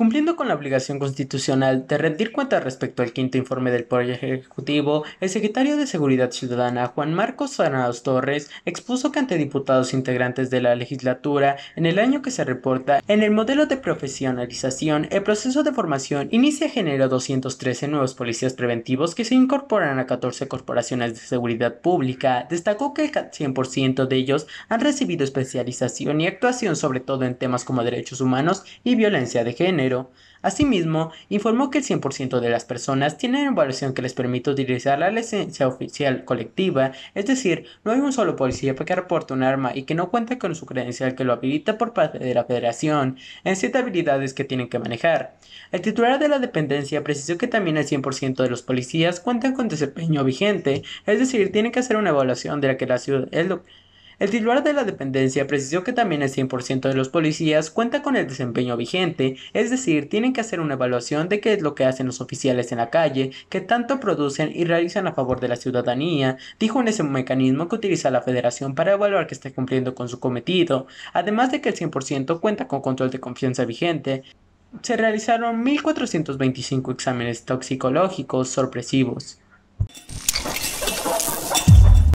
Cumpliendo con la obligación constitucional de rendir cuentas respecto al quinto informe del Poder Ejecutivo, el secretario de Seguridad Ciudadana, Juan Marcos Zanados Torres, expuso que ante diputados integrantes de la legislatura, en el año que se reporta, en el modelo de profesionalización, el proceso de formación inicia generó 213 nuevos policías preventivos que se incorporan a 14 corporaciones de seguridad pública. Destacó que el 100% de ellos han recibido especialización y actuación sobre todo en temas como derechos humanos y violencia de género. Asimismo, informó que el 100% de las personas tienen evaluación que les permite utilizar la licencia oficial colectiva, es decir, no hay un solo policía que reporte un arma y que no cuente con su credencial que lo habilita por parte de la federación en ciertas habilidades que tienen que manejar. El titular de la dependencia precisó que también el 100% de los policías cuentan con desempeño vigente, es decir, tienen que hacer una evaluación de la que la ciudad el titular de la dependencia precisó que también el 100% de los policías cuenta con el desempeño vigente, es decir, tienen que hacer una evaluación de qué es lo que hacen los oficiales en la calle, que tanto producen y realizan a favor de la ciudadanía, dijo en ese mecanismo que utiliza la federación para evaluar que esté cumpliendo con su cometido, además de que el 100% cuenta con control de confianza vigente. Se realizaron 1.425 exámenes toxicológicos sorpresivos.